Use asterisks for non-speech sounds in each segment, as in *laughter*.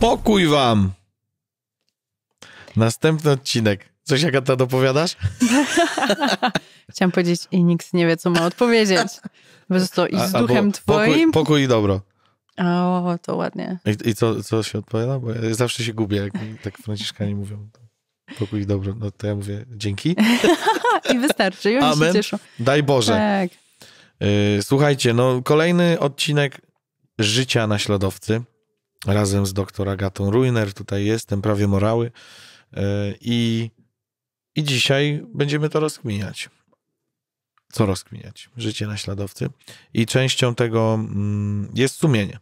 Pokój wam! Następny odcinek. Coś Agata dopowiadasz? *laughs* Chciałam powiedzieć i nikt nie wie, co ma odpowiedzieć. Po prostu i z duchem albo twoim. Pokój, pokój i dobro. O, to ładnie. I, i co, co się odpowiada? Bo ja zawsze się gubię, jak tak franciszkanie mówią. Pokój i dobro. No to ja mówię dzięki. *laughs* I wystarczy. I oni Amen. się cieszą. Daj Boże. Tak. Yy, Słuchajcie, no kolejny odcinek Życia naśladowcy razem z doktor Agatą Ruiner. Tutaj jestem, prawie morały. Yy, I, I dzisiaj będziemy to rozkminiać. Co rozkminiać? Życie naśladowcy. I częścią tego mm, jest sumienie.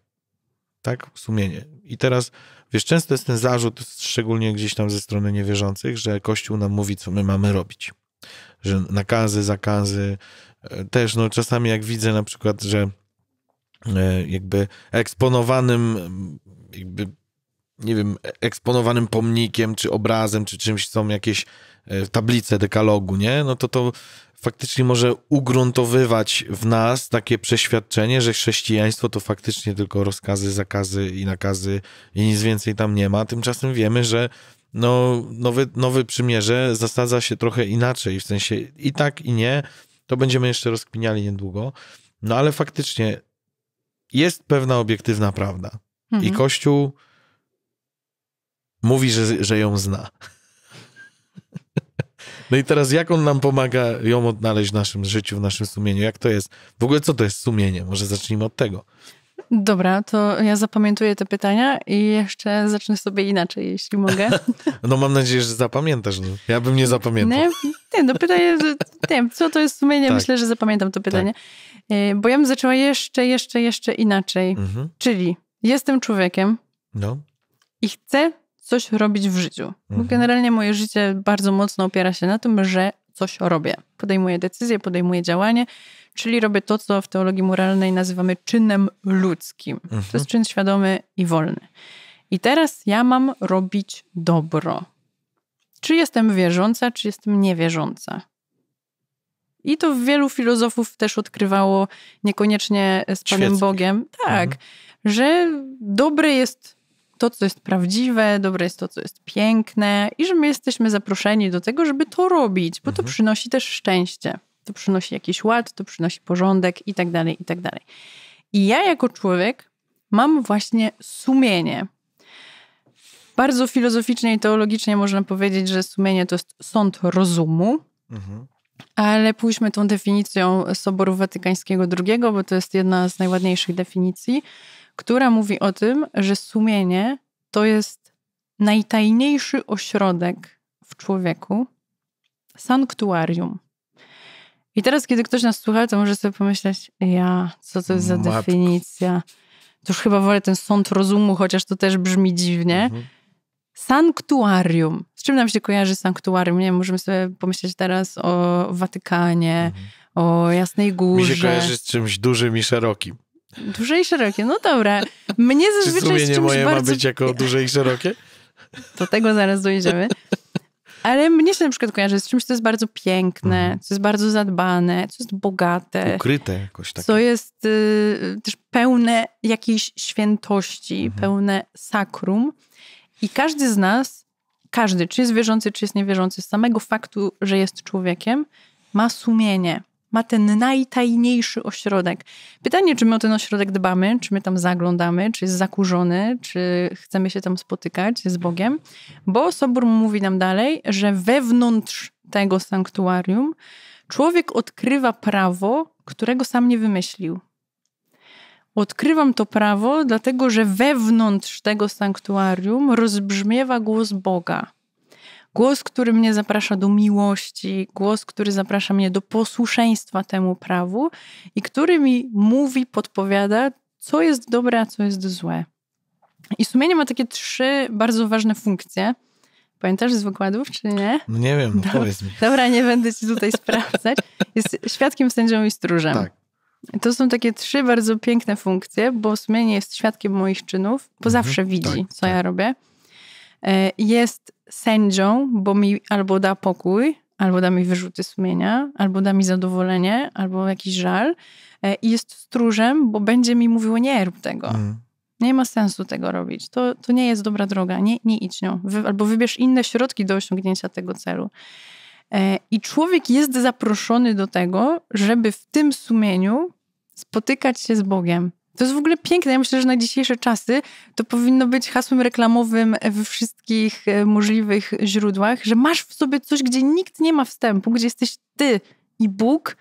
Tak? Sumienie. I teraz, wiesz, często jest ten zarzut, szczególnie gdzieś tam ze strony niewierzących, że Kościół nam mówi, co my mamy robić. Że nakazy, zakazy, E, też no czasami jak widzę na przykład, że e, jakby eksponowanym jakby nie wiem, e- eksponowanym pomnikiem, czy obrazem, czy czymś są jakieś e, tablice dekalogu, nie? No to to faktycznie może ugruntowywać w nas takie przeświadczenie, że chrześcijaństwo to faktycznie tylko rozkazy, zakazy i nakazy i nic więcej tam nie ma. Tymczasem wiemy, że no, nowy, nowy przymierze zasadza się trochę inaczej, w sensie i tak, i nie. To będziemy jeszcze rozkminiali niedługo. No ale faktycznie jest pewna obiektywna prawda. Mhm. I Kościół mówi, że, że ją zna. No i teraz jak on nam pomaga ją odnaleźć w naszym życiu, w naszym sumieniu? Jak to jest? W ogóle co to jest sumienie? Może zacznijmy od tego. Dobra, to ja zapamiętuję te pytania i jeszcze zacznę sobie inaczej, jeśli mogę. *laughs* No mam nadzieję, że zapamiętasz. No. Ja bym nie zapamiętał. Nie, nie no pytanie, nie, co to jest sumienie? Tak. Myślę, że zapamiętam to pytanie. E, Bo ja bym zaczęła jeszcze, jeszcze, jeszcze inaczej. Mhm. Czyli jestem człowiekiem No. i chcę coś robić w życiu. Mhm. generalnie moje życie bardzo mocno opiera się na tym, że coś robię. Podejmuję decyzje, podejmuję działanie, czyli robię to, co w teologii moralnej nazywamy czynem ludzkim. To Mhm. jest czyn świadomy i wolny. I teraz ja mam robić dobro. Czy jestem wierząca, czy jestem niewierząca? I to wielu filozofów też odkrywało niekoniecznie z Panem. Bogiem. Tak, Mhm. że dobre jest to, co jest prawdziwe, dobre jest to, co jest piękne i że my jesteśmy zaproszeni do tego, żeby to robić, bo to Mhm. przynosi też szczęście. To przynosi jakiś ład, to przynosi porządek i tak dalej, i tak dalej. I ja jako człowiek mam właśnie sumienie. Bardzo filozoficznie i teologicznie można powiedzieć, że sumienie to jest sąd rozumu, Mhm. Ale pójdźmy tą definicją Soboru Watykańskiego II, bo to jest jedna z najładniejszych definicji, która mówi o tym, że sumienie to jest najtajniejszy ośrodek w człowieku, sanktuarium. I teraz, kiedy ktoś nas słucha, to może sobie pomyśleć, ja, co to jest za Matko. definicja? To już chyba wolę ten sąd rozumu, chociaż to też brzmi dziwnie. Mhm. Sanktuarium. Z czym nam się kojarzy sanktuarium? Nie wiem, możemy sobie pomyśleć teraz o Watykanie, Mhm. o Jasnej Mi Górze. się kojarzy z czymś dużym i szerokim. Duże i szerokie. No dobra. Mnie Czy zazwyczaj z sumienie czymś moje ma bardzo... być jako *laughs* duże i szerokie? Do tego zaraz dojdziemy. Ale mnie się na przykład kojarzy z czymś, co jest bardzo piękne, Mhm. co jest bardzo zadbane, co jest bogate, Ukryte jakoś tak. co jest y, też pełne jakiejś świętości, Mhm. pełne sakrum. I każdy z nas, każdy, czy jest wierzący, czy jest niewierzący, z samego faktu, że jest człowiekiem, ma sumienie. Ma ten najtajniejszy ośrodek. Pytanie, czy my o ten ośrodek dbamy, czy my tam zaglądamy, czy jest zakurzony, czy chcemy się tam spotykać z Bogiem, bo Sobór mówi nam dalej, że wewnątrz tego sanktuarium człowiek odkrywa prawo, którego sam nie wymyślił. Odkrywam to prawo, dlatego że wewnątrz tego sanktuarium rozbrzmiewa głos Boga. Głos, który mnie zaprasza do miłości, głos, który zaprasza mnie do posłuszeństwa temu prawu i który mi mówi, podpowiada, co jest dobre, a co jest złe. I sumienie ma takie trzy bardzo ważne funkcje. Pamiętasz z wykładów, czy nie? No nie wiem, no powiedz mi. Dobra, nie będę ci tutaj sprawdzać. Jest świadkiem, sędzią i stróżem. Tak. To są takie trzy bardzo piękne funkcje, bo sumienie jest świadkiem moich czynów, bo Mhm, zawsze widzi, tak, co tak. ja robię. E, Jest sędzią, bo mi albo da pokój, albo da mi wyrzuty sumienia, albo da mi zadowolenie, albo jakiś żal. E, I jest stróżem, bo będzie mi mówiło, nie rób tego. Mm. Nie ma sensu tego robić. To, to nie jest dobra droga. Nie, nie idź nią. Wy, albo wybierz inne środki do osiągnięcia tego celu. E, I człowiek jest zaproszony do tego, żeby w tym sumieniu spotykać się z Bogiem. To jest w ogóle piękne. Ja myślę, że na dzisiejsze czasy to powinno być hasłem reklamowym we wszystkich e, możliwych źródłach, że masz w sobie coś, gdzie nikt nie ma wstępu, gdzie jesteś ty i Bóg,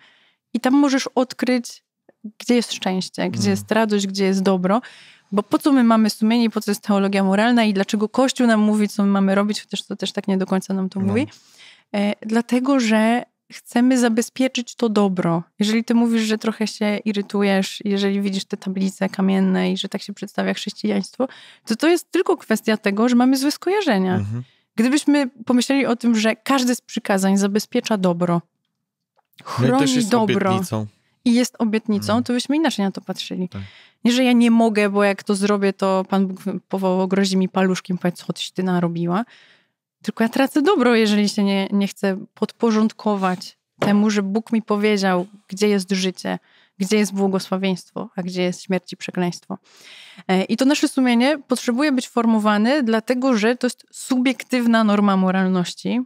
i tam możesz odkryć, gdzie jest szczęście, gdzie mm. jest radość, gdzie jest dobro. Bo po co my mamy sumienie, po co jest teologia moralna i dlaczego Kościół nam mówi, co my mamy robić, chociaż to też tak nie do końca nam to no. mówi. E, dlatego, że chcemy zabezpieczyć to dobro. Jeżeli ty mówisz, że trochę się irytujesz, jeżeli widzisz te tablice kamienne i że tak się przedstawia chrześcijaństwo, to to jest tylko kwestia tego, że mamy złe skojarzenia. Mhm. Gdybyśmy pomyśleli o tym, że każde z przykazań zabezpiecza dobro, chroni no dobro obietnicą. i jest obietnicą, mhm. to byśmy inaczej na to patrzyli. Tak. Nie, że ja nie mogę, bo jak to zrobię, to Pan Bóg powołał, grozi mi paluszkiem, powiedz, co ty narobiła. Tylko ja tracę dobro, jeżeli się nie, nie chcę podporządkować temu, że Bóg mi powiedział, gdzie jest życie, gdzie jest błogosławieństwo, a gdzie jest śmierć i przekleństwo. E, I to nasze sumienie potrzebuje być formowane, dlatego że to jest subiektywna norma moralności.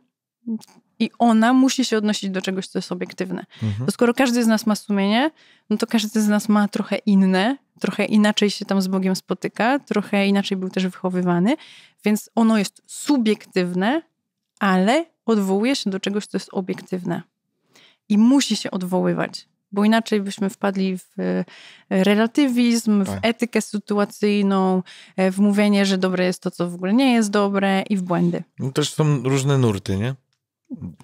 I ona musi się odnosić do czegoś, co jest obiektywne. Mhm. To skoro każdy z nas ma sumienie, no to każdy z nas ma trochę inne, trochę inaczej się tam z Bogiem spotyka, trochę inaczej był też wychowywany, więc ono jest subiektywne, ale odwołuje się do czegoś, co jest obiektywne. I musi się odwoływać, bo inaczej byśmy wpadli w e, relatywizm, w tak. etykę sytuacyjną, e, w mówienie, że dobre jest to, co w ogóle nie jest dobre i w błędy. No też są różne nurty, nie?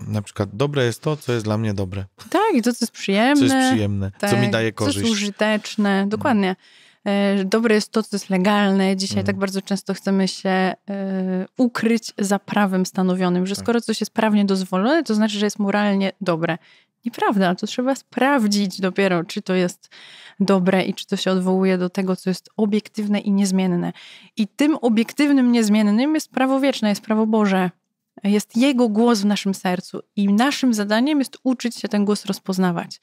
Na przykład dobre jest to, co jest dla mnie dobre. Tak, i to, co jest przyjemne. Co jest przyjemne, tak, co mi daje korzyść. Co jest użyteczne, no. dokładnie. No. Dobre jest to, co jest legalne. Dzisiaj mm. tak bardzo często chcemy się e, ukryć za prawem stanowionym, że tak. skoro coś jest prawnie dozwolone, to znaczy, że jest moralnie dobre. Nieprawda, to trzeba sprawdzić dopiero, czy to jest dobre i czy to się odwołuje do tego, co jest obiektywne i niezmienne. I tym obiektywnym, niezmiennym jest prawo wieczne, jest prawo Boże. Jest Jego głos w naszym sercu i naszym zadaniem jest uczyć się ten głos rozpoznawać.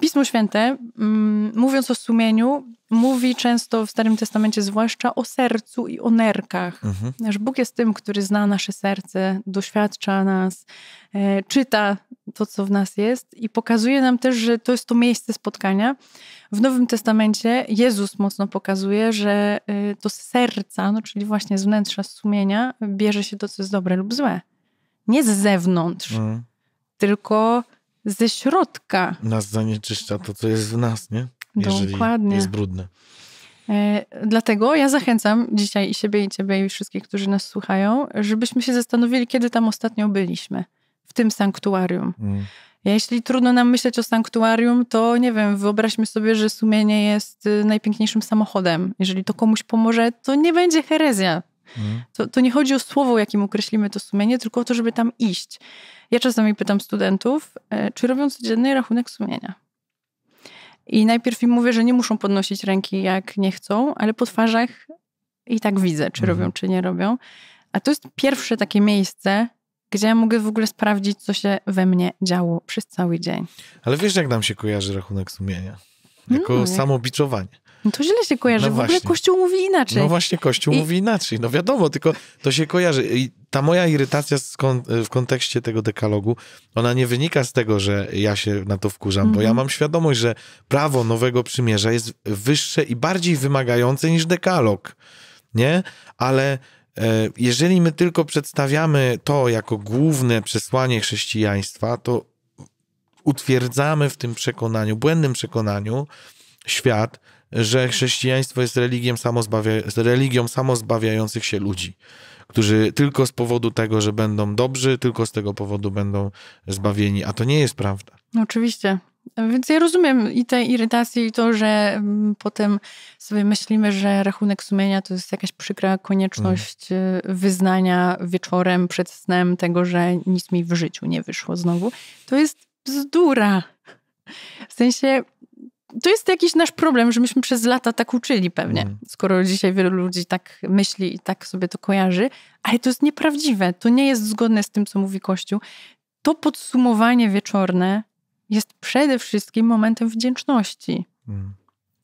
Pismo Święte, mm, mówiąc o sumieniu, mówi często w Starym Testamencie zwłaszcza o sercu i o nerkach. Mhm. Że Bóg jest tym, który zna nasze serce, doświadcza nas, e, czyta to, co w nas jest i pokazuje nam też, że to jest to miejsce spotkania. W Nowym Testamencie Jezus mocno pokazuje, że e, to z serca, no czyli właśnie z wnętrza z sumienia, bierze się to, co jest dobre lub złe. Nie z zewnątrz, mhm. tylko ze środka. Nas zanieczyszcza to, co jest w nas, nie? Jeżeli Dokładnie. jest brudne. E, dlatego ja zachęcam dzisiaj i siebie, i ciebie, i wszystkich, którzy nas słuchają, żebyśmy się zastanowili, kiedy tam ostatnio byliśmy. W tym sanktuarium. Mm. Jeśli trudno nam myśleć o sanktuarium, to nie wiem, wyobraźmy sobie, że sumienie jest y, najpiękniejszym samochodem. Jeżeli to komuś pomoże, to nie będzie herezja. Mm. To, to nie chodzi o słowo, jakim określimy to sumienie, tylko o to, żeby tam iść. Ja czasami pytam studentów, e, czy robią codzienny rachunek sumienia. I najpierw im mówię, że nie muszą podnosić ręki, jak nie chcą, ale po twarzach i tak widzę, czy mhm. robią, czy nie robią. A to jest pierwsze takie miejsce, gdzie ja mogę w ogóle sprawdzić, co się we mnie działo przez cały dzień. Ale wiesz, jak nam się kojarzy rachunek sumienia? Jako no, samobiczowanie. No to źle się kojarzy. No w ogóle Kościół mówi inaczej. No właśnie, Kościół I... mówi inaczej. No wiadomo, tylko to się kojarzy. I ta moja irytacja w kontekście tego dekalogu, ona nie wynika z tego, że ja się na to wkurzam, mm -hmm. bo ja mhm. mam świadomość, że prawo Nowego Przymierza jest wyższe i bardziej wymagające niż dekalog. Nie? Ale e, jeżeli my tylko przedstawiamy to jako główne przesłanie chrześcijaństwa, to utwierdzamy w tym przekonaniu, błędnym przekonaniu świat, że chrześcijaństwo jest religią, samozbawia, religią samozbawiających się ludzi, którzy tylko z powodu tego, że będą dobrzy, tylko z tego powodu będą zbawieni, a to nie jest prawda. No, oczywiście. Więc ja rozumiem i tę irytację, i to, że mm, potem sobie myślimy, że rachunek sumienia to jest jakaś przykra konieczność mm. wyznania wieczorem przed snem tego, że nic mi w życiu nie wyszło znowu. To jest bzdura. W sensie to jest jakiś nasz problem, że myśmy przez lata tak uczyli pewnie, mm. skoro dzisiaj wielu ludzi tak myśli i tak sobie to kojarzy, ale to jest nieprawdziwe. To nie jest zgodne z tym, co mówi Kościół. To podsumowanie wieczorne jest przede wszystkim momentem wdzięczności. Mm.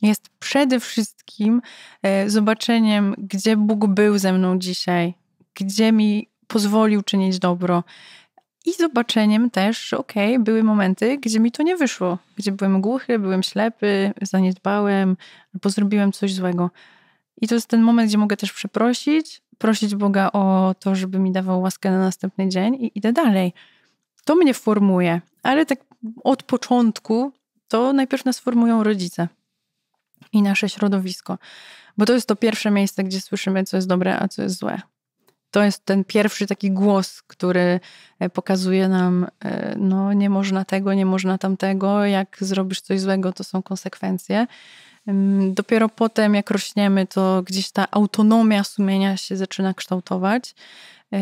Jest przede wszystkim e, zobaczeniem, gdzie Bóg był ze mną dzisiaj, gdzie mi pozwolił czynić dobro. I zobaczeniem też, że okej, okay, były momenty, gdzie mi to nie wyszło, gdzie byłem głuchy, byłem ślepy, zaniedbałem albo zrobiłem coś złego. I to jest ten moment, gdzie mogę też przeprosić, prosić Boga o to, żeby mi dawał łaskę na następny dzień i idę dalej. To mnie formuje, ale tak od początku to najpierw nas formują rodzice i nasze środowisko, bo to jest to pierwsze miejsce, gdzie słyszymy, co jest dobre, a co jest złe. To jest ten pierwszy taki głos, który e, pokazuje nam, e, no nie można tego, nie można tamtego, jak zrobisz coś złego, to są konsekwencje. Dopiero potem, jak rośniemy, to gdzieś ta autonomia sumienia się zaczyna kształtować. E,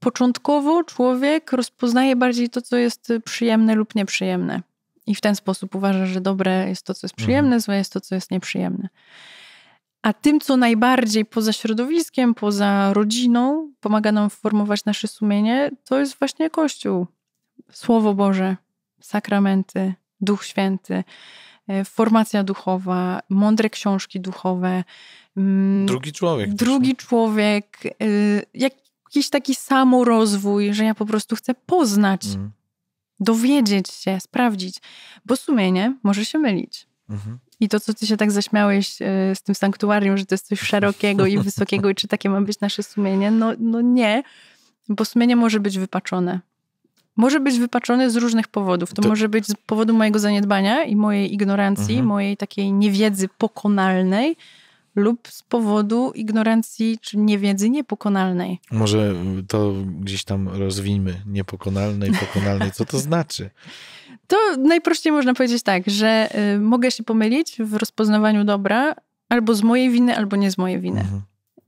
początkowo człowiek rozpoznaje bardziej to, co jest przyjemne lub nieprzyjemne. I w ten sposób uważa, że dobre jest to, co jest przyjemne, mhm. złe jest to, co jest nieprzyjemne. A tym, co najbardziej poza środowiskiem, poza rodziną pomaga nam formować nasze sumienie, to jest właśnie Kościół. Słowo Boże, sakramenty, Duch Święty, e, formacja duchowa, mądre książki duchowe. Mm, drugi człowiek. Drugi człowiek, e, jakiś taki samorozwój, że ja po prostu chcę poznać, mm. dowiedzieć się, sprawdzić, bo sumienie może się mylić. Mhm. I to, co ty się tak zaśmiałeś e, z tym sanktuarium, że to jest coś szerokiego i *laughs* wysokiego i czy takie ma być nasze sumienie, no, no nie, bo sumienie może być wypaczone. Może być wypaczone z różnych powodów. To, to... może być z powodu mojego zaniedbania i mojej ignorancji, mhm. mojej takiej niewiedzy pokonalnej, lub z powodu ignorancji czy niewiedzy niepokonalnej. Może to gdzieś tam rozwijmy niepokonalnej, pokonalnej. Co to znaczy? *laughs* To najprościej można powiedzieć tak, że y, mogę się pomylić w rozpoznawaniu dobra albo z mojej winy, albo nie z mojej winy. Mhm.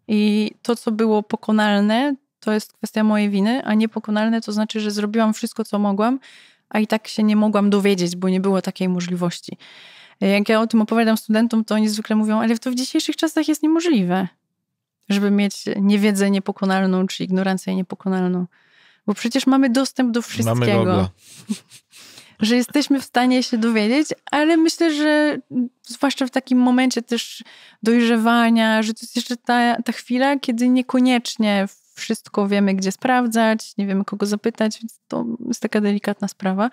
I to, co było pokonalne, to jest kwestia mojej winy, a niepokonalne to znaczy, że zrobiłam wszystko, co mogłam, a i tak się nie mogłam dowiedzieć, bo nie było takiej możliwości. Jak ja o tym opowiadam studentom, to oni zwykle mówią, ale to w dzisiejszych czasach jest niemożliwe, żeby mieć niewiedzę niepokonalną czy ignorancję niepokonalną. Bo przecież mamy dostęp do wszystkiego. Mamy *laughs* że jesteśmy w stanie się dowiedzieć, ale myślę, że zwłaszcza w takim momencie też dojrzewania, że to jest jeszcze ta, ta chwila, kiedy niekoniecznie wszystko wiemy, gdzie sprawdzać, nie wiemy, kogo zapytać, więc to jest taka delikatna sprawa.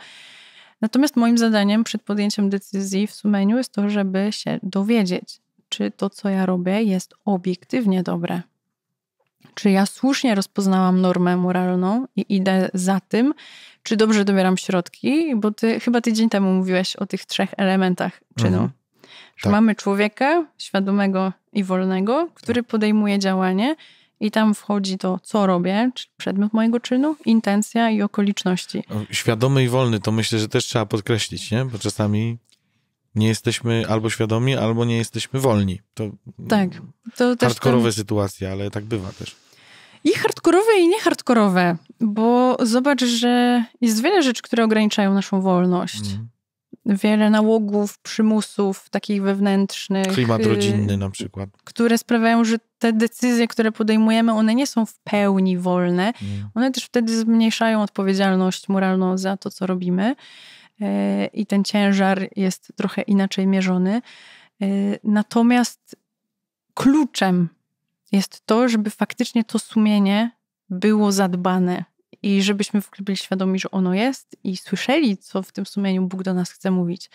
Natomiast moim zadaniem przed podjęciem decyzji w sumieniu jest to, żeby się dowiedzieć, czy to, co ja robię, jest obiektywnie dobre. Czy ja słusznie rozpoznałam normę moralną i idę za tym, czy dobrze dobieram środki, bo ty chyba tydzień temu mówiłeś o tych trzech elementach czynu. Mhm. Że tak. mamy człowieka świadomego i wolnego, który tak. podejmuje działanie i tam wchodzi to, co robię, czyli przedmiot mojego czynu, intencja i okoliczności. Świadomy i wolny to myślę, że też trzeba podkreślić, nie? Bo czasami nie jesteśmy albo świadomi, albo nie jesteśmy wolni. To tak. To też hardkorowe ten... sytuacje, ale tak bywa też. I hardkorowe, i niehardkorowe, bo zobacz, że jest wiele rzeczy, które ograniczają naszą wolność. Mm. Wiele nałogów, przymusów takich wewnętrznych. Klimat y, rodzinny na przykład. Które sprawiają, że te decyzje, które podejmujemy, one nie są w pełni wolne. Mm. One też wtedy zmniejszają odpowiedzialność moralną za to, co robimy. Y, I ten ciężar jest trochę inaczej mierzony. Y, natomiast kluczem jest to, żeby faktycznie to sumienie było zadbane i żebyśmy w ogóle byli świadomi, że ono jest i słyszeli, co w tym sumieniu Bóg do nas chce mówić.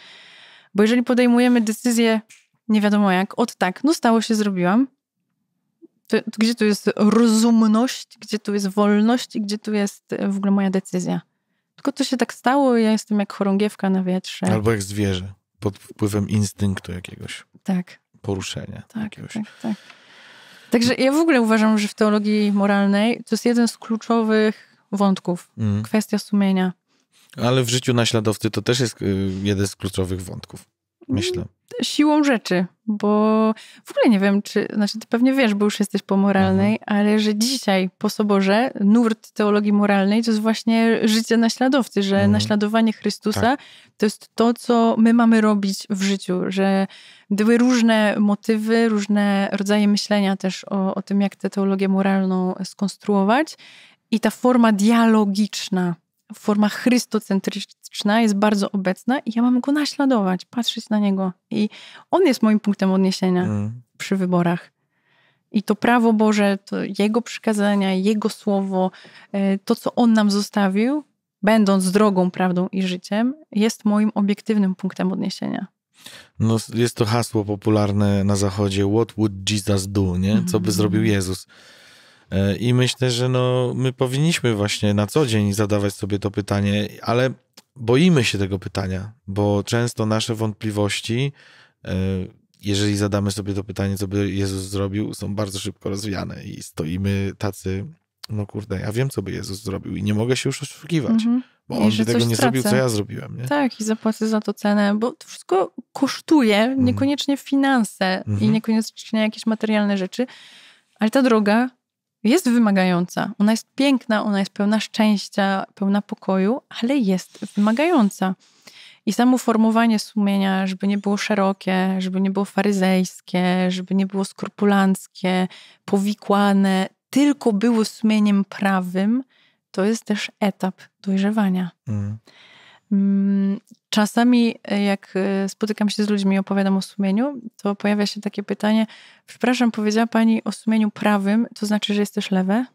Bo jeżeli podejmujemy decyzję, nie wiadomo jak, od tak, no stało się, zrobiłam, to, to gdzie tu jest rozumność, gdzie tu jest wolność i gdzie tu jest w ogóle moja decyzja? Tylko to się tak stało i ja jestem jak chorągiewka na wietrze. Albo jak zwierzę, pod wpływem instynktu jakiegoś. Tak. Poruszenia. Tak, jakiegoś. tak, tak. Także ja w ogóle uważam, że w teologii moralnej to jest jeden z kluczowych wątków. Mm. Kwestia sumienia. Ale w życiu naśladowcy to też jest y, jeden z kluczowych wątków, myślę siłą rzeczy, bo w ogóle nie wiem, czy, znaczy ty pewnie wiesz, bo już jesteś po moralnej, mhm. ale że dzisiaj po soborze nurt teologii moralnej to jest właśnie życie naśladowcy, że mhm. naśladowanie Chrystusa tak. to jest to, co my mamy robić w życiu, że były różne motywy, różne rodzaje myślenia też o, o tym, jak tę teologię moralną skonstruować i ta forma dialogiczna forma chrystocentryczna jest bardzo obecna i ja mam go naśladować, patrzeć na niego. I on jest moim punktem odniesienia mm. przy wyborach. I to prawo Boże, to Jego przykazania, Jego słowo, e, to co On nam zostawił, będąc drogą, prawdą i życiem, jest moim obiektywnym punktem odniesienia. No, jest to hasło popularne na zachodzie. What would Jesus do? Nie? Co by mhm. zrobił Jezus? E, I myślę, że no, my powinniśmy właśnie na co dzień zadawać sobie to pytanie, ale boimy się tego pytania, bo często nasze wątpliwości, e, jeżeli zadamy sobie to pytanie, co by Jezus zrobił, są bardzo szybko rozwiane i stoimy tacy, no kurde, ja wiem, co by Jezus zrobił i nie mogę się już oszukiwać. Mhm. Bo on by tego nie stracę. zrobił, co ja zrobiłem. Nie? Tak, i zapłacę za to cenę, bo to wszystko kosztuje, mhm. niekoniecznie finanse mhm. i niekoniecznie jakieś materialne rzeczy, ale ta droga jest wymagająca. Ona jest piękna, ona jest pełna szczęścia, pełna pokoju, ale jest wymagająca. I samo formowanie sumienia, żeby nie było szerokie, żeby nie było faryzejskie, żeby nie było skrupulanckie, powikłane, tylko było sumieniem prawym, to jest też etap dojrzewania. Mm. Mm czasami, e, jak e, spotykam się z ludźmi i opowiadam o sumieniu, to pojawia się takie pytanie: Przepraszam, powiedziała Pani o sumieniu prawym, to znaczy, że jest też lewe?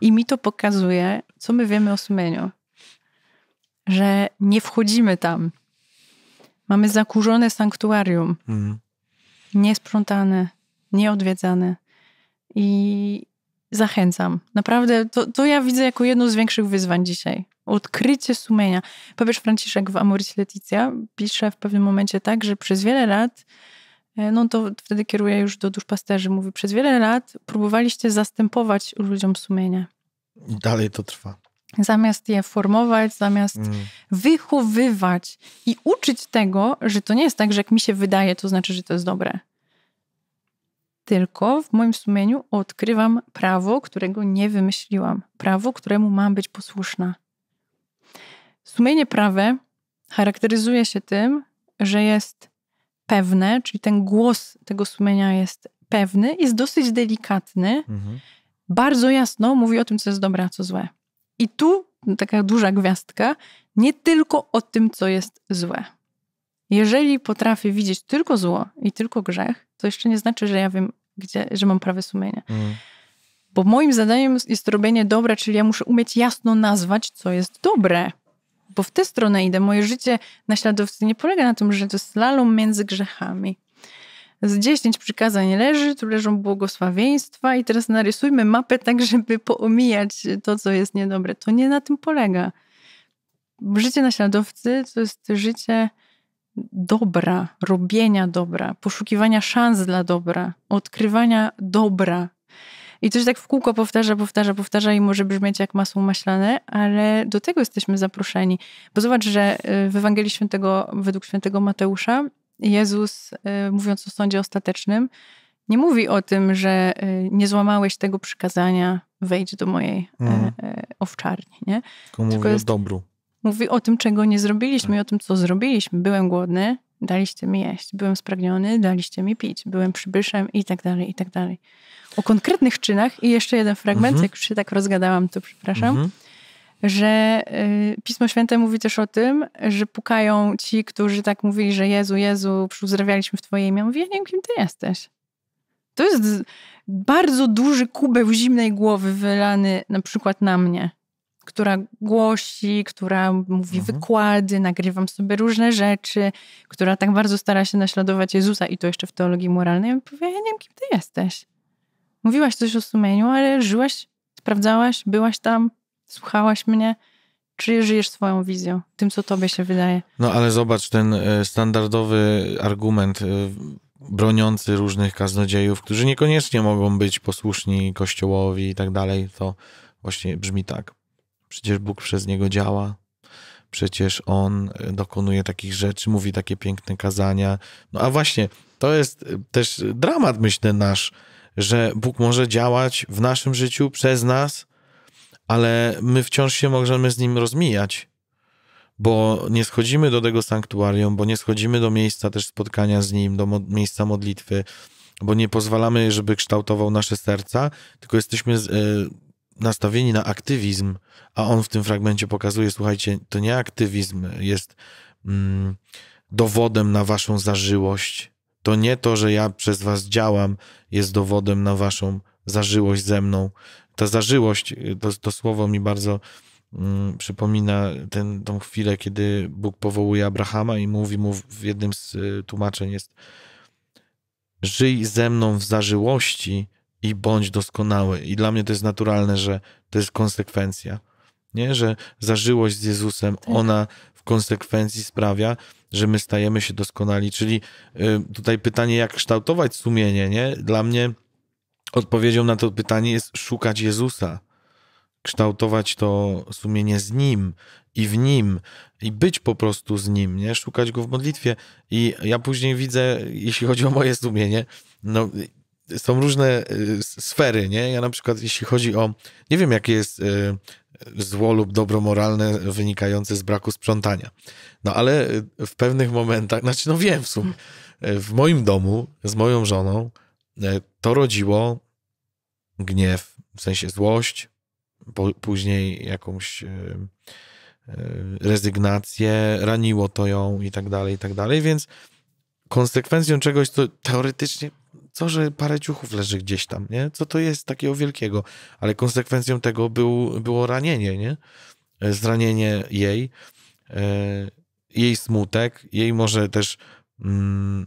I mi to pokazuje, co my wiemy o sumieniu. Że nie wchodzimy tam. Mamy zakurzone sanktuarium. Mm. Niesprzątane, nieodwiedzane. I zachęcam. Naprawdę, to, to ja widzę jako jedno z większych wyzwań dzisiaj. Odkrycie sumienia. Papież Franciszek w Amoris Leticia pisze w pewnym momencie tak, że przez wiele lat, e, no to wtedy kieruje już do duszpasterzy, mówi, przez wiele lat próbowaliście zastępować ludziom sumienie. Dalej to trwa. Zamiast je formować, zamiast mm. wychowywać i uczyć tego, że to nie jest tak, że jak mi się wydaje, to znaczy, że to jest dobre tylko w moim sumieniu odkrywam prawo, którego nie wymyśliłam, prawo, któremu mam być posłuszna. Sumienie prawe charakteryzuje się tym, że jest pewne, czyli ten głos tego sumienia jest pewny, jest dosyć delikatny, mhm. bardzo jasno mówi o tym, co jest dobre, a co złe. I tu taka duża gwiazdka, nie tylko o tym, co jest złe. Jeżeli potrafię widzieć tylko zło i tylko grzech, to jeszcze nie znaczy, że ja wiem, gdzie, że mam prawe sumienie. Mm. Bo moim zadaniem jest robienie dobra, czyli ja muszę umieć jasno nazwać, co jest dobre. Bo w tę stronę idę. Moje życie naśladowcy nie polega na tym, że to slalom między grzechami. Z dziesięć przykazań leży, tu leżą błogosławieństwa i teraz narysujmy mapę tak, żeby poomijać to, co jest niedobre. To nie na tym polega. Życie naśladowcy to jest życie dobra, robienia dobra, poszukiwania szans dla dobra, odkrywania dobra. I to się tak w kółko powtarza, powtarza, powtarza i może brzmieć jak masło maślane, ale do tego jesteśmy zaproszeni. Bo zobacz, że y, w Ewangelii Świętego, według Świętego Mateusza, Jezus, y, mówiąc o sądzie ostatecznym, nie mówi o tym, że y, nie złamałeś tego przykazania, wejdź do mojej mm. owczarni. Nie? Tylko mówi jest, o dobru. Mówi o tym, czego nie zrobiliśmy i o tym, co zrobiliśmy. Byłem głodny, daliście mi jeść. Byłem spragniony, daliście mi pić. Byłem przybyszem i tak dalej, i tak dalej. O konkretnych czynach i jeszcze jeden fragment, mhm. jak już się tak rozgadałam, to przepraszam, mhm. że y, Pismo Święte mówi też o tym, że pukają ci, którzy tak mówili, że Jezu, Jezu, uzdrawialiśmy w Twoje imię. Mówi, ja nie wiem, kim Ty jesteś. To jest bardzo duży kubeł zimnej głowy wylany na przykład na mnie która głosi, która mówi mhm. wykłady, nagrywam sobie różne rzeczy, która tak bardzo stara się naśladować Jezusa i to jeszcze w teologii moralnej. Ja mówię, ja nie wiem, kim ty jesteś. Mówiłaś coś o sumieniu, ale żyłaś, sprawdzałaś, byłaś tam, słuchałaś mnie. Czy żyjesz swoją wizją, tym, co tobie się wydaje? No ale zobacz, ten e, standardowy argument e, broniący różnych kaznodziejów, którzy niekoniecznie mogą być posłuszni Kościołowi i tak dalej, to właśnie brzmi tak. Przecież Bóg przez niego działa. Przecież on e, dokonuje takich rzeczy, mówi takie piękne kazania. No a właśnie, to jest e, też dramat, myślę, nasz, że Bóg może działać w naszym życiu przez nas, ale my wciąż się możemy z nim rozmijać, bo nie schodzimy do tego sanktuarium, bo nie schodzimy do miejsca też spotkania z nim, do mo miejsca modlitwy, bo nie pozwalamy, żeby kształtował nasze serca, tylko jesteśmy. Z, y nastawieni na aktywizm, a on w tym fragmencie pokazuje, słuchajcie, to nie aktywizm jest mm, dowodem na waszą zażyłość. To nie to, że ja przez was działam, jest dowodem na waszą zażyłość ze mną. Ta zażyłość, to, to słowo mi bardzo mm, przypomina ten, tą chwilę, kiedy Bóg powołuje Abrahama i mówi mu w jednym z y, tłumaczeń jest żyj ze mną w zażyłości i bądź doskonały. I dla mnie to jest naturalne, że to jest konsekwencja. Nie? Że zażyłość z Jezusem, tak. ona w konsekwencji sprawia, że my stajemy się doskonali. Czyli y, tutaj pytanie, jak kształtować sumienie, nie? Dla mnie odpowiedzią na to pytanie jest szukać Jezusa. Kształtować to sumienie z Nim i w Nim i być po prostu z Nim, nie? Szukać Go w modlitwie. I ja później widzę, jeśli chodzi o moje sumienie, no są różne y, sfery, nie? Ja na przykład, jeśli chodzi o, nie wiem, jakie jest y, zło lub dobro moralne wynikające z braku sprzątania. No ale w pewnych momentach, znaczy no wiem w sumie, w moim domu z moją żoną to rodziło gniew, w sensie złość, później jakąś rezygnację, raniło to ją i tak dalej, i tak dalej, więc konsekwencją czegoś, co teoretycznie co, że parę ciuchów leży gdzieś tam, nie? Co to jest takiego wielkiego? Ale konsekwencją tego był, było ranienie, nie? E, zranienie jej, e, jej smutek, jej może też mm,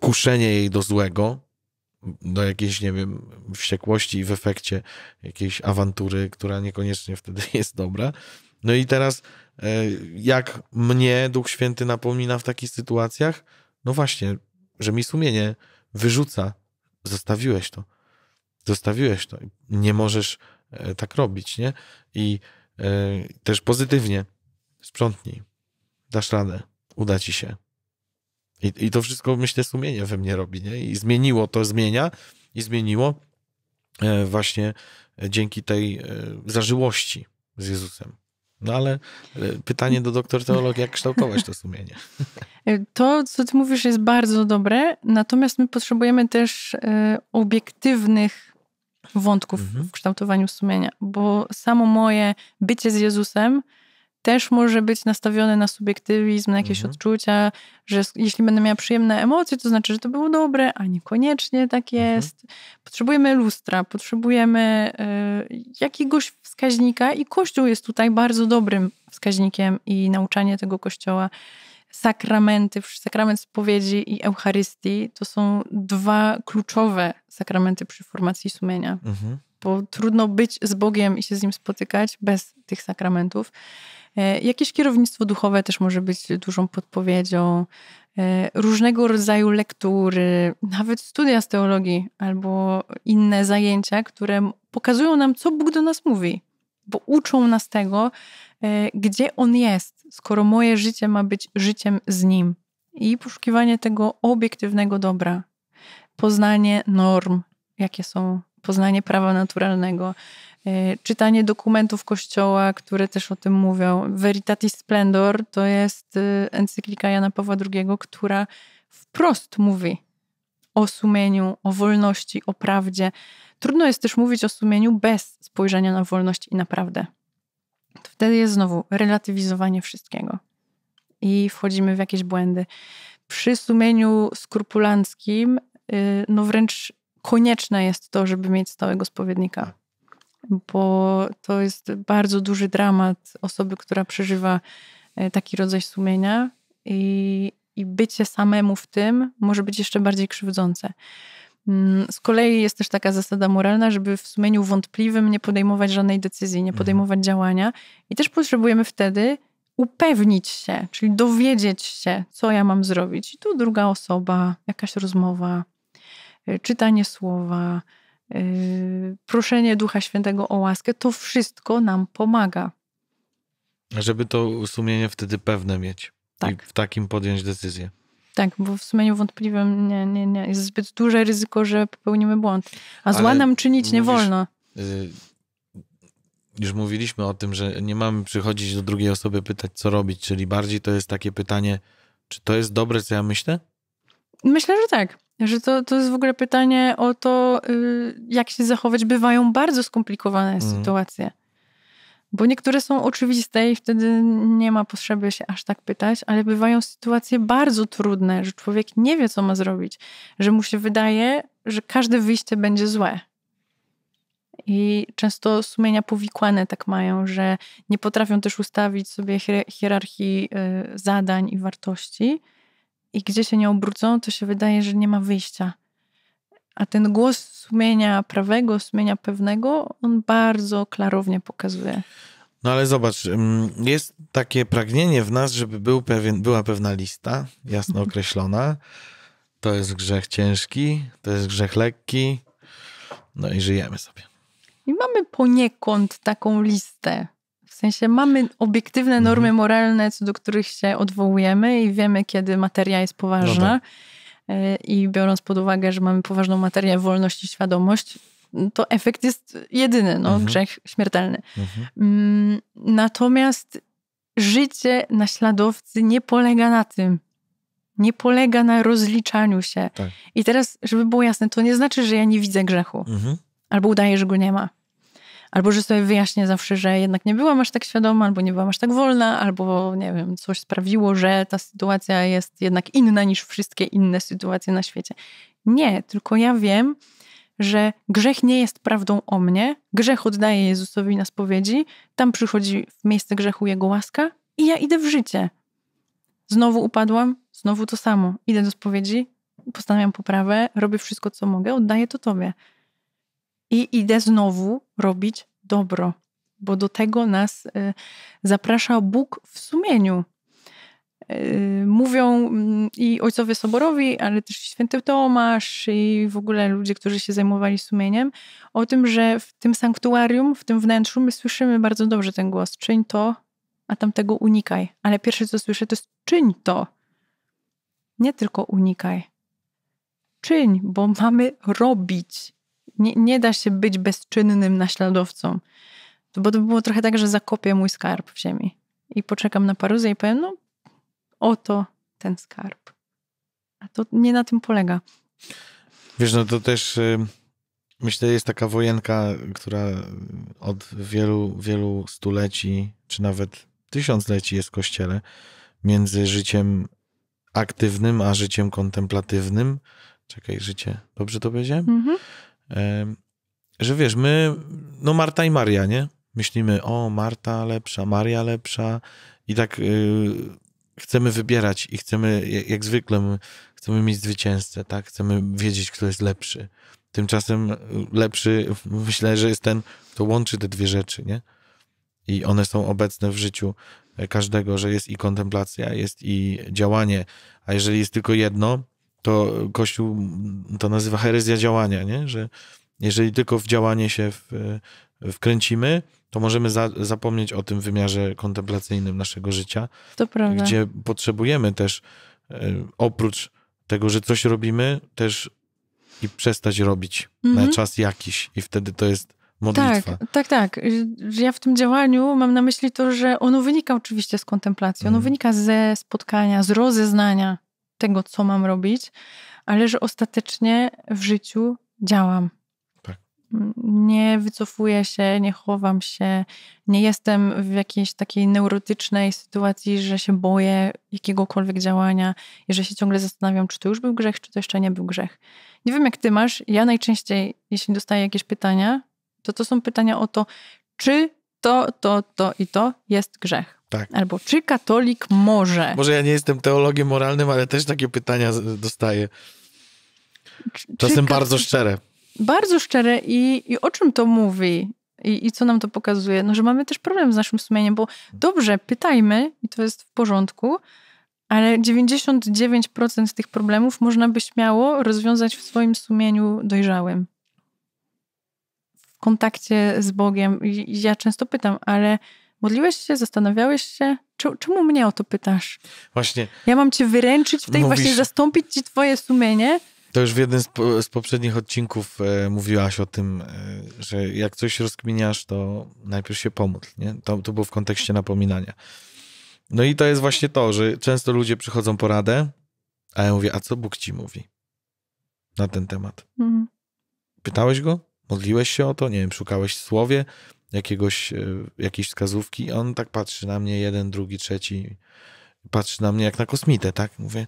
kuszenie jej do złego, do jakiejś, nie wiem, wściekłości i w efekcie jakiejś awantury, która niekoniecznie wtedy *laughs* jest dobra. No i teraz, e, jak mnie Duch Święty napomina w takich sytuacjach? No właśnie, że mi sumienie wyrzuca, zostawiłeś to. Zostawiłeś to. Nie możesz e, tak robić, nie? I e, też pozytywnie sprzątnij, dasz radę, uda ci się. I, I to wszystko, myślę, sumienie we mnie robi, nie? I zmieniło to, zmienia i zmieniło e, właśnie dzięki tej zażyłości z Jezusem. No ale e, pytanie do doktor teologii, jak kształtować to sumienie? E, to, co ty mówisz, jest bardzo dobre, natomiast my potrzebujemy też e, obiektywnych wątków mhm. w kształtowaniu sumienia, bo samo moje bycie z Jezusem też może być nastawione na subiektywizm, na jakieś mhm. odczucia, że jeśli będę miała przyjemne emocje, to znaczy, że to było dobre, a niekoniecznie tak mhm. jest. Mhm. Potrzebujemy lustra, potrzebujemy y, jakiegoś wskaźnika i Kościół jest tutaj bardzo dobrym wskaźnikiem i nauczanie tego Kościoła. Sakramenty, sakrament spowiedzi i Eucharystii to są dwa kluczowe sakramenty przy formacji sumienia. Mhm. Bo trudno być z Bogiem i się z Nim spotykać bez tych sakramentów. E, jakieś kierownictwo duchowe też może być dużą podpowiedzią, e, różnego rodzaju lektury, nawet studia z teologii albo inne zajęcia, które pokazują nam, co Bóg do nas mówi, bo uczą nas tego, e, gdzie On jest, skoro moje życie ma być życiem z Nim. I poszukiwanie tego obiektywnego dobra, poznanie norm, jakie są, poznanie prawa naturalnego, E, czytanie dokumentów Kościoła, które też o tym mówią. Veritatis Splendor to jest e, encyklika Jana Pawła II, która wprost mówi o sumieniu, o wolności, o prawdzie. Trudno jest też mówić o sumieniu bez spojrzenia na wolność i na prawdę. To wtedy jest znowu relatywizowanie wszystkiego i wchodzimy w jakieś błędy. Przy sumieniu skrupulanckim, y, no wręcz konieczne jest to, żeby mieć stałego spowiednika bo to jest bardzo duży dramat osoby, która przeżywa e, taki rodzaj sumienia i, i bycie samemu w tym może być jeszcze bardziej krzywdzące. Mm, z kolei jest też taka zasada moralna, żeby w sumieniu wątpliwym nie podejmować żadnej decyzji, nie mhm. podejmować działania. I też potrzebujemy wtedy upewnić się, czyli dowiedzieć się, co ja mam zrobić. I tu druga osoba, jakaś rozmowa, czytanie słowa, Yy, proszenie Ducha Świętego o łaskę, to wszystko nam pomaga. Żeby to sumienie wtedy pewne mieć tak. i w takim podjąć decyzję. Tak, bo w sumieniu wątpliwym nie, nie, nie. jest zbyt duże ryzyko, że popełnimy błąd. A zła Ale nam czynić mówisz, nie wolno. Yy, już mówiliśmy o tym, że nie mamy przychodzić do drugiej osoby, pytać, co robić, czyli bardziej to jest takie pytanie, czy to jest dobre, co ja myślę? Myślę, że tak. Że to, to jest w ogóle pytanie o to, y, jak się zachować. Bywają bardzo skomplikowane mm. sytuacje. Bo niektóre są oczywiste i wtedy nie ma potrzeby się aż tak pytać, ale bywają sytuacje bardzo trudne, że człowiek nie wie, co ma zrobić, że mu się wydaje, że każde wyjście będzie złe. I często sumienia powikłane tak mają, że nie potrafią też ustawić sobie hierarchii y, zadań i wartości. I gdzie się nie obrócą, to się wydaje, że nie ma wyjścia. A ten głos sumienia prawego, sumienia pewnego, on bardzo klarownie pokazuje. No ale zobacz, jest takie pragnienie w nas, żeby był pewien, była pewna lista, jasno mhm. określona. To jest grzech ciężki, to jest grzech lekki, no i żyjemy sobie. I mamy poniekąd taką listę. W sensie mamy obiektywne mhm. normy moralne, co do których się odwołujemy i wiemy, kiedy materia jest poważna. No tak. E, I biorąc pod uwagę, że mamy poważną materię, wolność i świadomość, to efekt jest jedyny, no, mhm. grzech śmiertelny. Mhm. Mm, natomiast życie naśladowcy nie polega na tym. Nie polega na rozliczaniu się. Tak. I teraz, żeby było jasne, to nie znaczy, że ja nie widzę grzechu. Mhm. Albo udaję, że go nie ma. Albo że sobie wyjaśnię zawsze, że jednak nie byłam aż tak świadoma, albo nie byłam aż tak wolna, albo nie wiem, coś sprawiło, że ta sytuacja jest jednak inna niż wszystkie inne sytuacje na świecie. Nie, tylko ja wiem, że grzech nie jest prawdą o mnie, grzech oddaje Jezusowi na spowiedzi, tam przychodzi w miejsce grzechu Jego łaska i ja idę w życie. Znowu upadłam, znowu to samo. Idę do spowiedzi, postanawiam poprawę, robię wszystko, co mogę, oddaję to Tobie i idę znowu robić dobro, bo do tego nas y, zaprasza Bóg w sumieniu. Y, mówią mm, i ojcowie soborowi, ale też święty Tomasz i w ogóle ludzie, którzy się zajmowali sumieniem, o tym, że w tym sanktuarium, w tym wnętrzu my słyszymy bardzo dobrze ten głos. Czyń to, a tamtego unikaj. Ale pierwsze, co słyszę, to jest czyń to. Nie tylko unikaj. Czyń, bo mamy robić nie, nie da się być bezczynnym naśladowcą. Bo to było trochę tak, że zakopię mój skarb w ziemi i poczekam na paruzę i powiem, no oto ten skarb. A to nie na tym polega. Wiesz, no to też y, myślę, jest taka wojenka, która od wielu, wielu stuleci, czy nawet tysiącleci jest w kościele, między życiem aktywnym, a życiem kontemplatywnym. Czekaj, życie, dobrze to powiedziałem? Mhm że wiesz, my, no Marta i Maria, nie? Myślimy, o, Marta lepsza, Maria lepsza i tak y, chcemy wybierać i chcemy, jak, jak zwykle, chcemy mieć zwycięzcę, tak? Chcemy wiedzieć, kto jest lepszy. Tymczasem lepszy, myślę, że jest ten, kto łączy te dwie rzeczy, nie? I one są obecne w życiu każdego, że jest i kontemplacja, jest i działanie, a jeżeli jest tylko jedno, to Kościół to nazywa herezja działania, nie? że jeżeli tylko w działanie się w, wkręcimy, to możemy za, zapomnieć o tym wymiarze kontemplacyjnym naszego życia, to prawda. gdzie potrzebujemy też e, oprócz tego, że coś robimy, też i przestać robić mhm. na czas jakiś i wtedy to jest modlitwa. Tak, tak, tak. Ja w tym działaniu mam na myśli to, że ono wynika oczywiście z kontemplacji, ono mhm. wynika ze spotkania, z rozeznania tego, co mam robić, ale że ostatecznie w życiu działam. Tak. Nie wycofuję się, nie chowam się, nie jestem w jakiejś takiej neurotycznej sytuacji, że się boję jakiegokolwiek działania i że się ciągle zastanawiam, czy to już był grzech, czy to jeszcze nie był grzech. Nie wiem, jak ty masz. Ja najczęściej, jeśli dostaję jakieś pytania, to to są pytania o to, czy to, to, to i to jest grzech. Tak. Albo czy katolik może? Może ja nie jestem teologiem moralnym, ale też takie pytania dostaję. Czasem bardzo szczere. Bardzo szczere i, i o czym to mówi? I, I co nam to pokazuje? No, że mamy też problem z naszym sumieniem, bo dobrze, pytajmy i to jest w porządku, ale 99% tych problemów można by śmiało rozwiązać w swoim sumieniu dojrzałym. W kontakcie z Bogiem. I ja często pytam, ale Modliłeś się, zastanawiałeś się? Czemu mnie o to pytasz? Właśnie. Ja mam cię wyręczyć w tej mówisz, właśnie, zastąpić ci twoje sumienie? To już w jednym z, po, z poprzednich odcinków e, mówiłaś o tym, e, że jak coś rozkminiasz, to najpierw się pomódl, nie? To, to było w kontekście napominania. No i to jest właśnie to, że często ludzie przychodzą po radę, a ja mówię, a co Bóg ci mówi? na ten temat. Mhm. Pytałeś go? Modliłeś się o to? Nie wiem, szukałeś w słowie jakiegoś, e, jakiejś wskazówki? On tak patrzy na mnie, jeden, drugi, trzeci. Patrzy na mnie jak na kosmitę, tak? Mówię,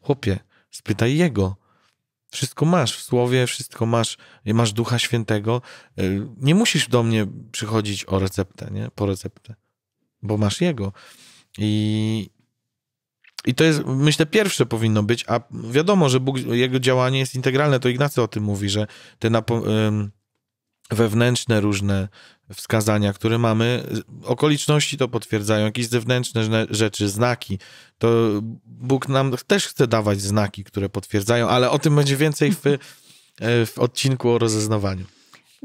chłopie, spytaj jego. Wszystko masz w słowie, wszystko masz, masz Ducha Świętego. E, Nie musisz do mnie przychodzić o receptę, nie? Po receptę, bo masz jego. I, i to jest, myślę, pierwsze powinno być, a wiadomo, że Bóg, jego działanie jest integralne, to Ignacy o tym mówi, że te napo- wewnętrzne różne wskazania, które mamy, okoliczności to potwierdzają, jakieś zewnętrzne rzeczy, znaki, to Bóg nam też chce dawać znaki, które potwierdzają, ale o tym będzie więcej w, e, w odcinku o rozeznawaniu.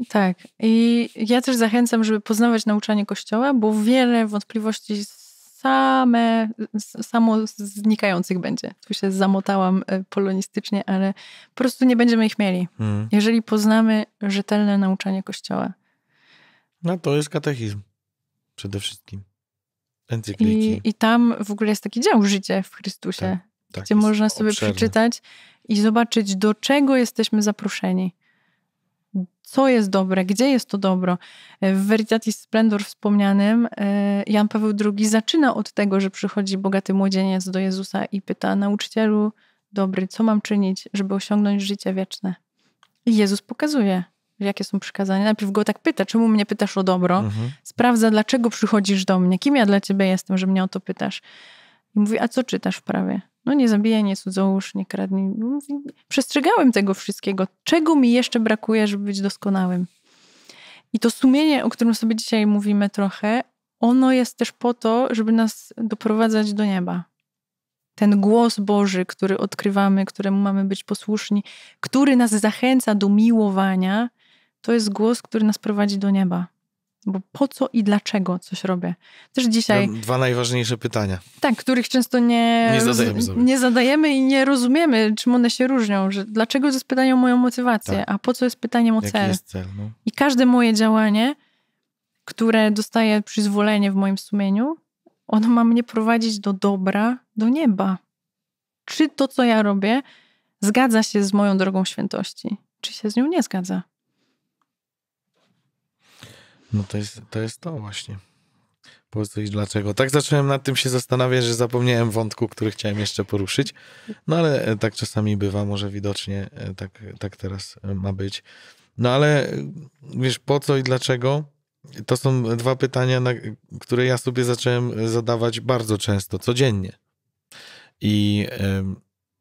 Tak. I ja też zachęcam, żeby poznawać nauczanie Kościoła, bo wiele wątpliwości same, samo znikających będzie. Tu się zamotałam e, polonistycznie, ale po prostu nie będziemy ich mieli. Mhm. Jeżeli poznamy rzetelne nauczanie Kościoła. No to jest katechizm przede wszystkim. I, I tam w ogóle jest taki dział życie w Chrystusie, tak, gdzie jest można sobie obszerny. przeczytać i zobaczyć, do czego jesteśmy zaproszeni. Co jest dobre, gdzie jest to dobro. W Veritatis Splendor wspomnianym e, Jan Paweł II zaczyna od tego, że przychodzi bogaty młodzieniec do Jezusa i pyta, nauczycielu dobry, co mam czynić, żeby osiągnąć życie wieczne? I Jezus pokazuje, jakie są przykazania. Najpierw go tak pyta, czemu mnie pytasz o dobro? Mhm. sprawdza, dlaczego przychodzisz do mnie, kim ja dla ciebie jestem, że mnie o to pytasz. I mówi, a co czytasz w prawie? No nie zabijaj, nie cudzołóż, nie kradnij. Mówi, przestrzegałem tego wszystkiego. Czego mi jeszcze brakuje, żeby być doskonałym? I to sumienie, o którym sobie dzisiaj mówimy trochę, ono jest też po to, żeby nas doprowadzać do nieba. Ten głos Boży, który odkrywamy, któremu mamy być posłuszni, który nas zachęca do miłowania, to jest głos, który nas prowadzi do nieba. Bo po co i dlaczego coś robię? Też dzisiaj, Dwa najważniejsze pytania. tak, których często nie, Nie zadajemy sobie. nie zadajemy i nie rozumiemy, czym one się różnią. Że dlaczego to jest pytanie o moją motywację, Tak. a po co jest pytaniem o cel? cel? No. I każde moje działanie, które dostaje przyzwolenie w moim sumieniu, ono ma mnie prowadzić do dobra, do nieba. Czy to, co ja robię, zgadza się z moją drogą świętości? Czy się z nią nie zgadza? No to jest, to jest to właśnie. Po co i dlaczego. Tak zacząłem nad tym się zastanawiać, że zapomniałem wątku, który chciałem jeszcze poruszyć. No ale e, tak czasami bywa, może widocznie e, tak, tak teraz e, ma być. No ale wiesz, po co i dlaczego? To są dwa pytania, na, które ja sobie zacząłem zadawać bardzo często, codziennie. I em,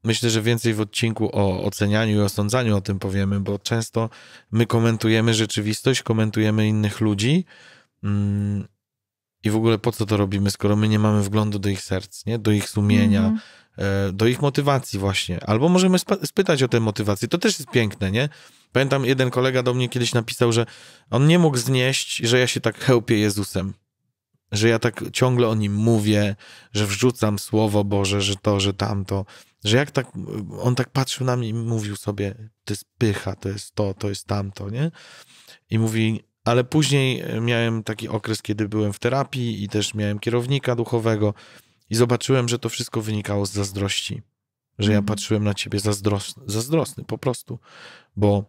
myślę, że więcej w odcinku o ocenianiu i osądzaniu o tym powiemy, bo często my komentujemy rzeczywistość, komentujemy innych ludzi mm, i w ogóle po co to robimy, skoro my nie mamy wglądu do ich serc, nie? do ich sumienia, Mhm. e, do ich motywacji właśnie. Albo możemy spytać o tę motywację. To też jest piękne, nie? Pamiętam, jeden kolega do mnie kiedyś napisał, że on nie mógł znieść, że ja się tak chełpię Jezusem. Że ja tak ciągle o nim mówię, że wrzucam słowo Boże, że to, że tamto. Że jak tak, on tak patrzył na mnie i mówił sobie, to jest pycha, to jest to, to jest tamto, nie? I mówi, ale później miałem taki okres, kiedy byłem w terapii i też miałem kierownika duchowego i zobaczyłem, że to wszystko wynikało z zazdrości. Że ja Mhm. patrzyłem na ciebie zazdrosny, zazdrosny po prostu, bo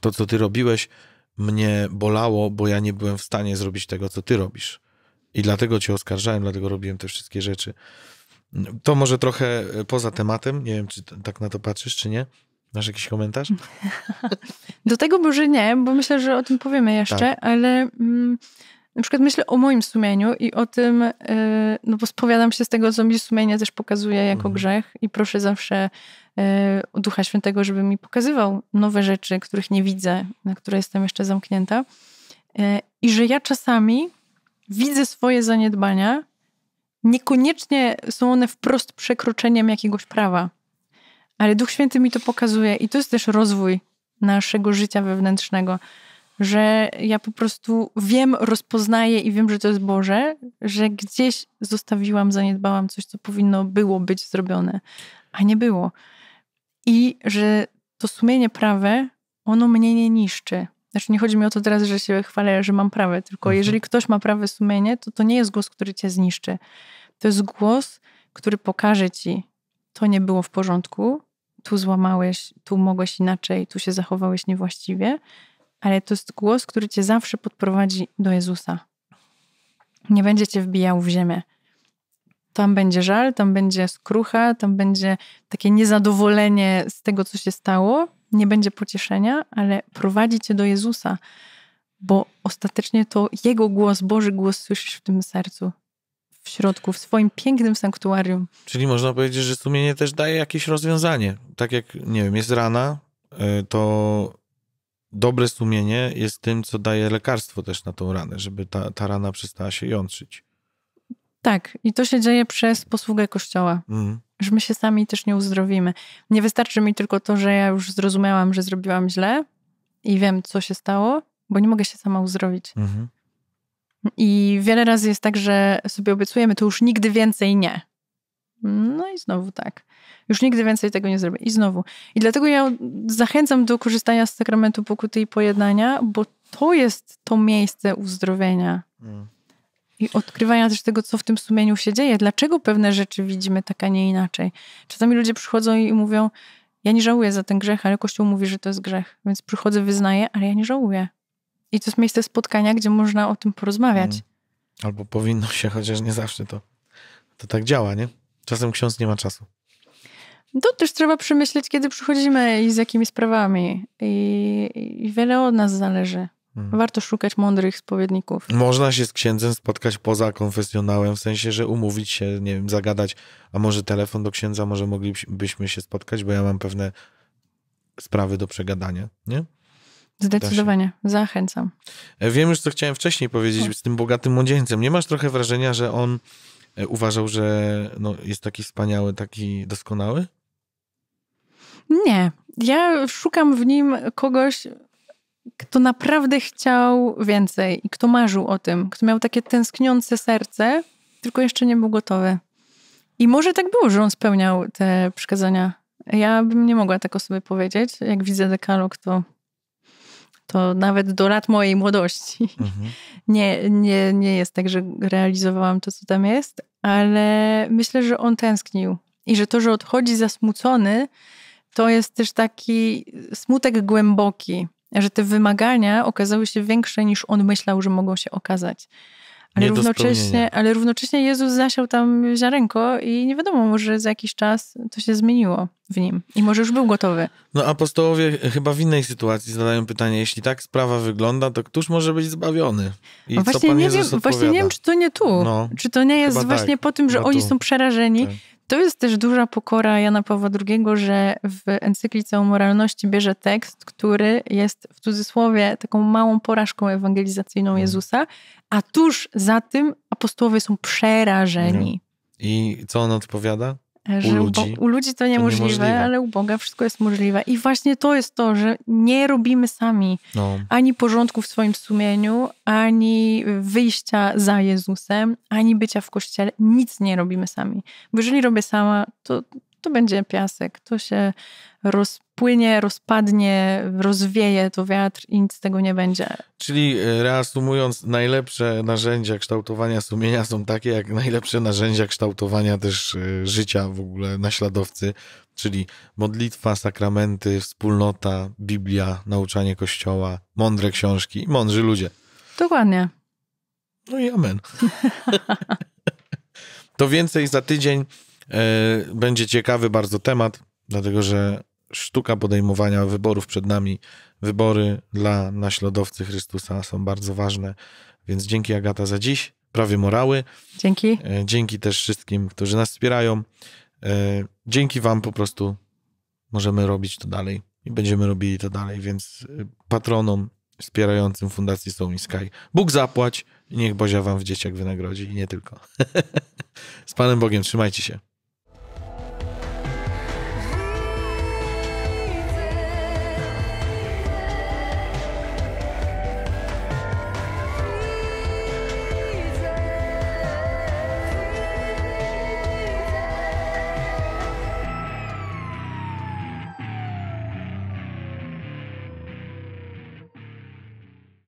to, co ty robiłeś, mnie bolało, bo ja nie byłem w stanie zrobić tego, co ty robisz. I dlatego cię oskarżałem, dlatego robiłem te wszystkie rzeczy. To może trochę e, poza tematem. Nie wiem, czy tak na to patrzysz, czy nie. Masz jakiś komentarz? *laughs* Do tego może nie, bo myślę, że o tym powiemy jeszcze, Tak. ale mm, na przykład myślę o moim sumieniu i o tym, y, no bo spowiadam się z tego, co mi sumienie też pokazuje jako Mhm. grzech i proszę zawsze y, o Ducha Świętego, żeby mi pokazywał nowe rzeczy, których nie widzę, na które jestem jeszcze zamknięta. Y, I że ja czasami widzę swoje zaniedbania, niekoniecznie są one wprost przekroczeniem jakiegoś prawa, ale Duch Święty mi to pokazuje i to jest też rozwój naszego życia wewnętrznego, że ja po prostu wiem, rozpoznaję i wiem, że to jest Boże, że gdzieś zostawiłam, zaniedbałam coś, co powinno było być zrobione, a nie było. I że to sumienie prawe, ono mnie nie niszczy. Znaczy nie chodzi mi o to teraz, że się chwalę, że mam prawe, tylko Mhm. jeżeli ktoś ma prawe sumienie, to to nie jest głos, który cię zniszczy. To jest głos, który pokaże ci, to nie było w porządku, tu złamałeś, tu mogłeś inaczej, tu się zachowałeś niewłaściwie, ale to jest głos, który cię zawsze podprowadzi do Jezusa. Nie będzie cię wbijał w ziemię. Tam będzie żal, tam będzie skrucha, tam będzie takie niezadowolenie z tego, co się stało, nie będzie pocieszenia, ale prowadzi cię do Jezusa, bo ostatecznie to Jego głos, Boży głos słyszysz w tym sercu, w środku, w swoim pięknym sanktuarium. Czyli można powiedzieć, że sumienie też daje jakieś rozwiązanie. Tak jak, nie wiem, jest rana, y, to dobre sumienie jest tym, co daje lekarstwo też na tą ranę, żeby ta, ta rana przestała się jątrzyć. Tak, i to się dzieje przez posługę Kościoła. Mhm. Że my się sami też nie uzdrowimy. Nie wystarczy mi tylko to, że ja już zrozumiałam, że zrobiłam źle i wiem, co się stało, bo nie mogę się sama uzdrowić. Mhm. I wiele razy jest tak, że sobie obiecujemy, to już nigdy więcej nie. No i znowu tak. Już nigdy więcej tego nie zrobię. I znowu. I dlatego ja zachęcam do korzystania z sakramentu pokuty i pojednania, bo to jest to miejsce uzdrowienia. Mhm. I odkrywania też tego, co w tym sumieniu się dzieje. Dlaczego pewne rzeczy widzimy tak, a nie inaczej. Czasami ludzie przychodzą i mówią, ja nie żałuję za ten grzech, ale Kościół mówi, że to jest grzech. Więc przychodzę, wyznaję, ale ja nie żałuję. I to jest miejsce spotkania, gdzie można o tym porozmawiać. Mhm. Albo powinno się, chociaż nie zawsze to, to tak działa, nie? Czasem ksiądz nie ma czasu. To też trzeba przemyśleć, kiedy przychodzimy i z jakimi sprawami. I, i wiele od nas zależy. Mhm. Warto szukać mądrych spowiedników. Można się z księdzem spotkać poza konfesjonałem, w sensie, że umówić się, nie wiem, zagadać, a może telefon do księdza, może moglibyśmy się spotkać, bo ja mam pewne sprawy do przegadania, nie? Zdecydowanie. Zachęcam. E, Wiem już, co chciałem wcześniej powiedzieć z tym bogatym młodzieńcem. Nie masz trochę wrażenia, że on e, uważał, że no, jest taki wspaniały, taki doskonały? Nie. Ja szukam w nim kogoś, kto naprawdę chciał więcej i kto marzył o tym, kto miał takie tęskniące serce, tylko jeszcze nie był gotowy. I może tak było, że on spełniał te przykazania. Ja bym nie mogła tak o sobie powiedzieć. Jak widzę dekalog, to, to nawet do lat mojej młodości Mhm. *laughs* nie, nie, nie jest tak, że realizowałam to, co tam jest, ale myślę, że on tęsknił. I że to, że odchodzi zasmucony, to jest też taki smutek głęboki, że te wymagania okazały się większe niż on myślał, że mogą się okazać. Ale równocześnie, ale równocześnie Jezus zasiał tam ziarenko i nie wiadomo, może za jakiś czas to się zmieniło w nim i może już był gotowy. No apostołowie chyba w innej sytuacji zadają pytanie, jeśli tak sprawa wygląda, to któż może być zbawiony? I co właśnie nie, Jezus wiem, odpowiada? właśnie nie wiem, czy to nie tu. No. Czy to nie jest właśnie tak. po tym, że Chyba oni tu. są przerażeni. Tak. To jest też duża pokora Jana Pawła II, że w encyklice o moralności bierze tekst, który jest w cudzysłowie taką małą porażką ewangelizacyjną Mhm. Jezusa, a tuż za tym apostołowie są przerażeni. I co on odpowiada? Że U ludzi u ludzi to niemożliwe, niemożliwe. ale u Boga wszystko jest możliwe. I właśnie to jest to, że nie robimy sami No, ani porządku w swoim sumieniu, ani wyjścia za Jezusem, ani bycia w kościele. Nic nie robimy sami. Bo jeżeli robię sama, to, to będzie piasek. To się rozpłynie, rozpadnie, rozwieje to wiatr i nic z tego nie będzie. czyli e, reasumując, najlepsze narzędzia kształtowania sumienia są takie, jak najlepsze narzędzia kształtowania też e, życia w ogóle naśladowcy, czyli modlitwa, sakramenty, wspólnota, Biblia, nauczanie Kościoła, mądre książki i mądrzy ludzie. Dokładnie. No i amen. *laughs* to więcej za tydzień. E, będzie ciekawy bardzo temat, dlatego że sztuka podejmowania wyborów przed nami, wybory dla naśladowcy Chrystusa są bardzo ważne. Więc dzięki Agata za dziś. Prawie morały. Dzięki. E, Dzięki też wszystkim, którzy nas wspierają. E, Dzięki Wam po prostu możemy robić to dalej i będziemy robili to dalej, więc patronom wspierającym Fundację Soul in Sky Bóg zapłać i niech Bozia Wam w dzieciach wynagrodzi i nie tylko. *laughs* Z Panem Bogiem, trzymajcie się.